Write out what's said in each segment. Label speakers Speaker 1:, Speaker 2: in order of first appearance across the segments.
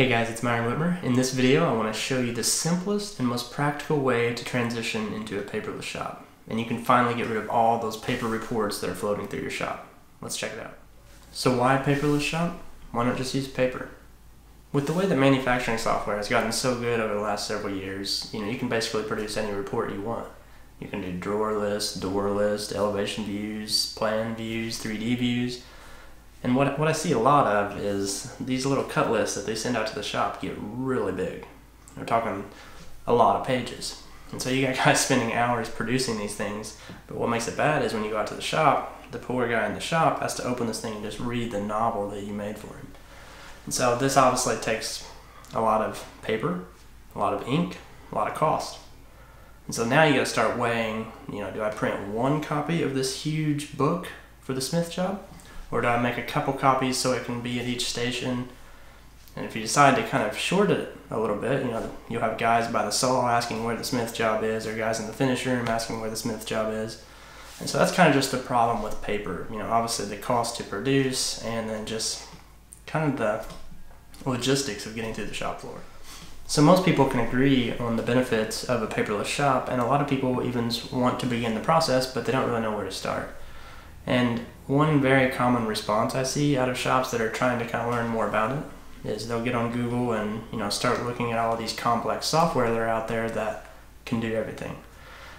Speaker 1: Hey guys, it's Myron Wittmer. In this video, I want to show you the simplest and most practical way to transition into a paperless shop. And you can finally get rid of all those paper reports that are floating through your shop. Let's check it out. So why paperless shop? Why not just use paper? With the way that manufacturing software has gotten so good over the last several years, you know, you can basically produce any report you want. You can do drawer lists, door lists, elevation views, plan views, 3D views, and what, what I see a lot of is these little cut lists that they send out to the shop get really big. They're talking a lot of pages. And so you got guys spending hours producing these things, but what makes it bad is when you go out to the shop, the poor guy in the shop has to open this thing and just read the novel that you made for him. And so this obviously takes a lot of paper, a lot of ink, a lot of cost. And so now you got to start weighing, you know, do I print one copy of this huge book for the Smith job? Or do I make a couple copies so it can be at each station? And if you decide to kind of short it a little bit, you know, you'll have guys by the saw asking where the Smith job is, or guys in the finish room asking where the Smith job is. And so that's kind of just the problem with paper. You know, obviously the cost to produce, and then just kind of the logistics of getting through the shop floor. So most people can agree on the benefits of a paperless shop, and a lot of people even want to begin the process, but they don't really know where to start. And one very common response I see out of shops that are trying to kind of learn more about it is they'll get on Google and you know start looking at all these complex software that are out there that can do everything.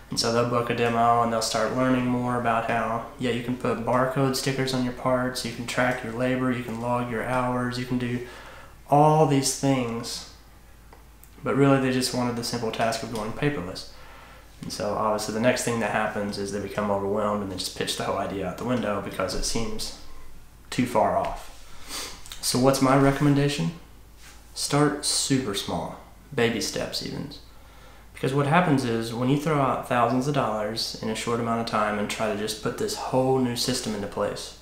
Speaker 1: And so they'll book a demo and they'll start learning more about how, yeah, you can put barcode stickers on your parts, you can track your labor, you can log your hours, you can do all these things. But really, they just wanted the simple task of going paperless. And so obviously the next thing that happens is they become overwhelmed and they just pitch the whole idea out the window because it seems too far off. So what's my recommendation? Start super small, baby steps even. Because what happens is when you throw out thousands of dollars in a short amount of time and try to just put this whole new system into place,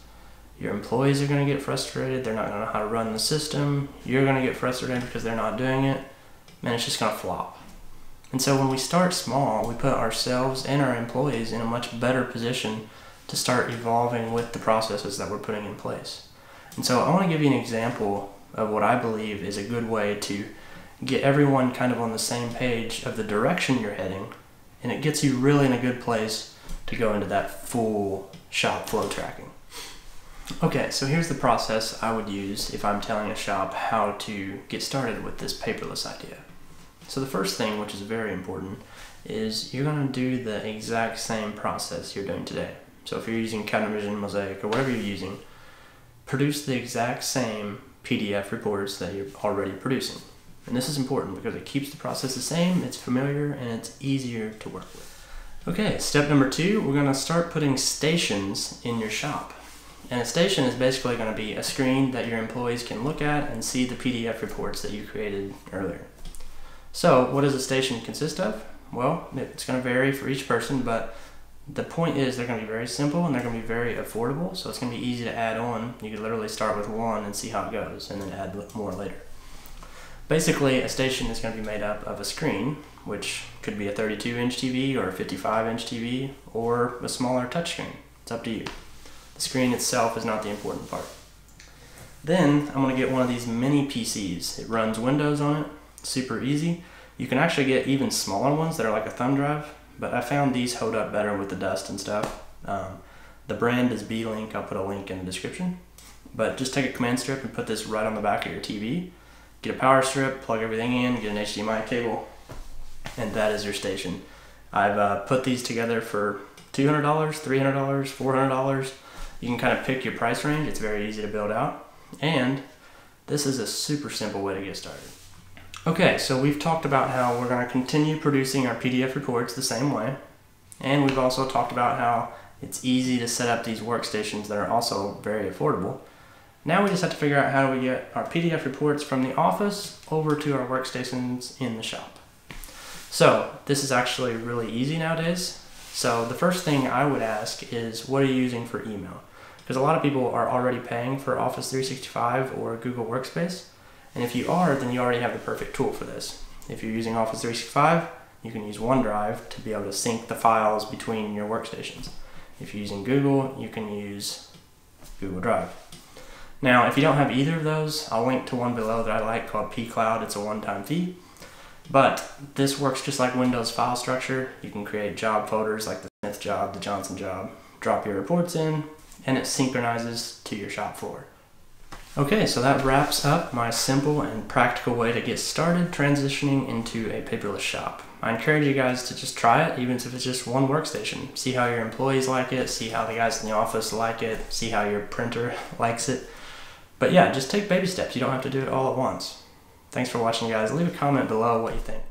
Speaker 1: your employees are going to get frustrated. They're not going to know how to run the system. You're going to get frustrated because they're not doing it. Man, it's just going to flop. And so when we start small, we put ourselves and our employees in a much better position to start evolving with the processes that we're putting in place. And so I want to give you an example of what I believe is a good way to get everyone kind of on the same page of the direction you're heading, and it gets you really in a good place to go into that full shop flow tracking. Okay, so here's the process I would use if I'm telling a shop how to get started with this paperless idea. So the first thing, which is very important, is you're going to do the exact same process you're doing today. So if you're using Countervision, Mozaik, or whatever you're using, produce the exact same PDF reports that you're already producing. And this is important because it keeps the process the same, it's familiar, and it's easier to work with. Okay, step number two, we're going to start putting stations in your shop. And a station is basically going to be a screen that your employees can look at and see the PDF reports that you created earlier. So what does a station consist of? Well, it's going to vary for each person, but the point is they're going to be very simple and they're going to be very affordable. So it's going to be easy to add on. You could literally start with one and see how it goes and then add more later. Basically, a station is going to be made up of a screen, which could be a 32 inch TV or a 55 inch TV or a smaller touchscreen. It's up to you. The screen itself is not the important part. Then I'm going to get one of these mini PCs. It runs Windows on it super easy. You can actually get even smaller ones that are like a thumb drive, but I found these hold up better with the dust and stuff. Um, the brand is Beelink. I'll put a link in the description. But just take a command strip and put this right on the back of your TV. Get a power strip, plug everything in, get an HDMI cable, and that is your station. I've uh, put these together for $200, $300, $400. You can kind of pick your price range. It's very easy to build out. And this is a super simple way to get started. Okay, so we've talked about how we're going to continue producing our PDF reports the same way. And we've also talked about how it's easy to set up these workstations that are also very affordable. Now we just have to figure out how do we get our PDF reports from the office over to our workstations in the shop. So this is actually really easy nowadays. So the first thing I would ask is what are you using for email? Because a lot of people are already paying for Office 365 or Google Workspace. And if you are, then you already have the perfect tool for this. If you're using Office 365, you can use OneDrive to be able to sync the files between your workstations. If you're using Google, you can use Google Drive. Now, if you don't have either of those, I'll link to one below that I like called pCloud. It's a one-time fee. But this works just like Windows file structure. You can create job folders like the Smith job, the Johnson job, drop your reports in, and it synchronizes to your shop floor. Okay, so that wraps up my simple and practical way to get started transitioning into a paperless shop. I encourage you guys to just try it, even if it's just one workstation. See how your employees like it, see how the guys in the office like it, see how your printer likes it. But yeah, just take baby steps. You don't have to do it all at once. Thanks for watching, guys. Leave a comment below what you think.